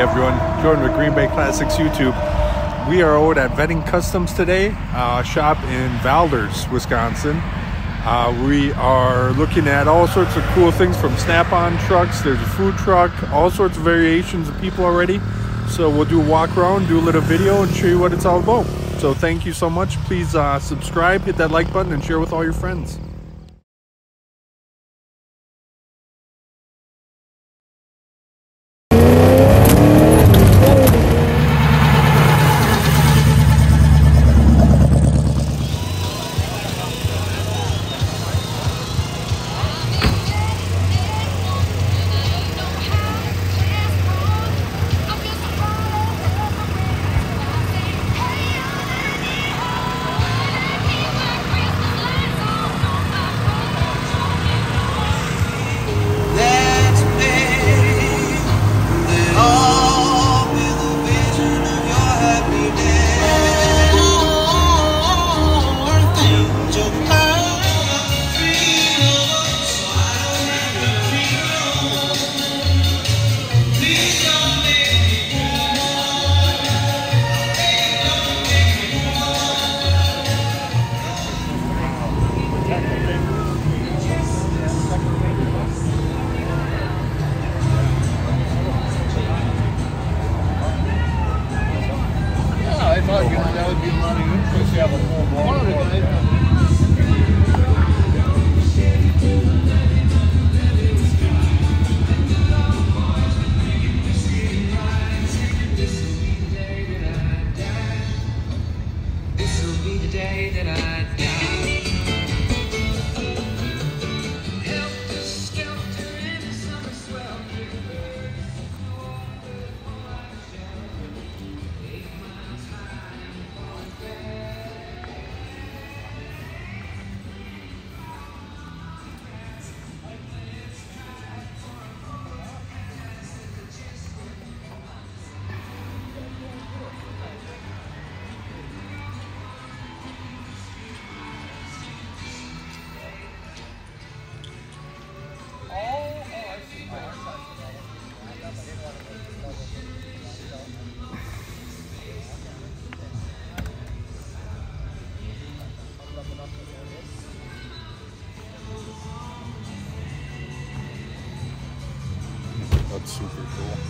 Everyone, Jordan with Green Bay Classics YouTube. We are out at Vetting Customs today, uh, shop in Valders, Wisconsin. Uh, we are looking at all sorts of cool things from Snap-on trucks. There's a food truck, all sorts of variations of people already. So we'll do a walk around, do a little video, and show you what it's all about. So thank you so much. Please uh, subscribe, hit that like button, and share with all your friends. Day that I super cool.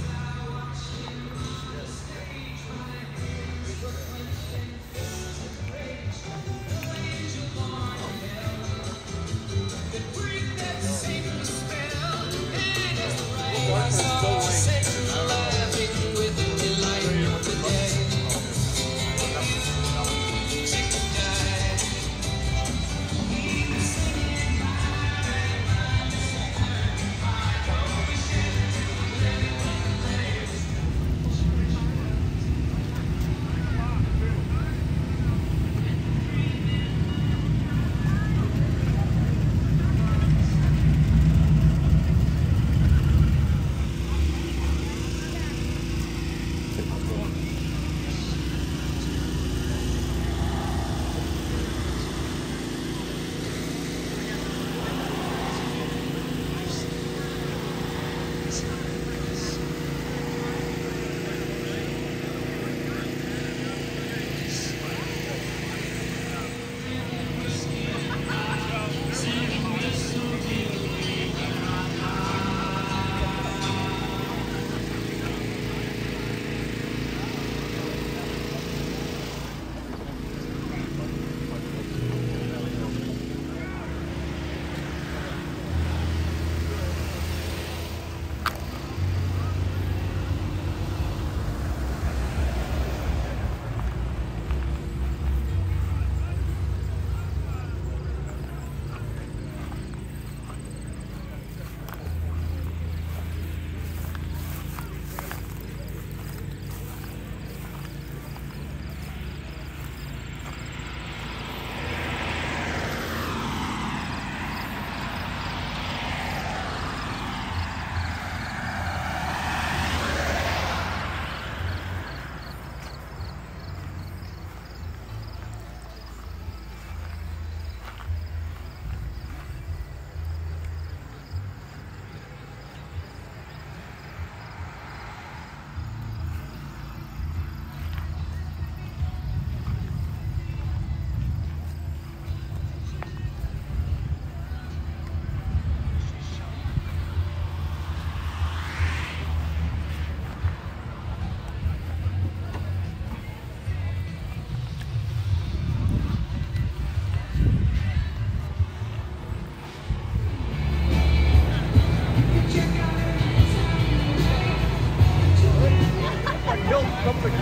Of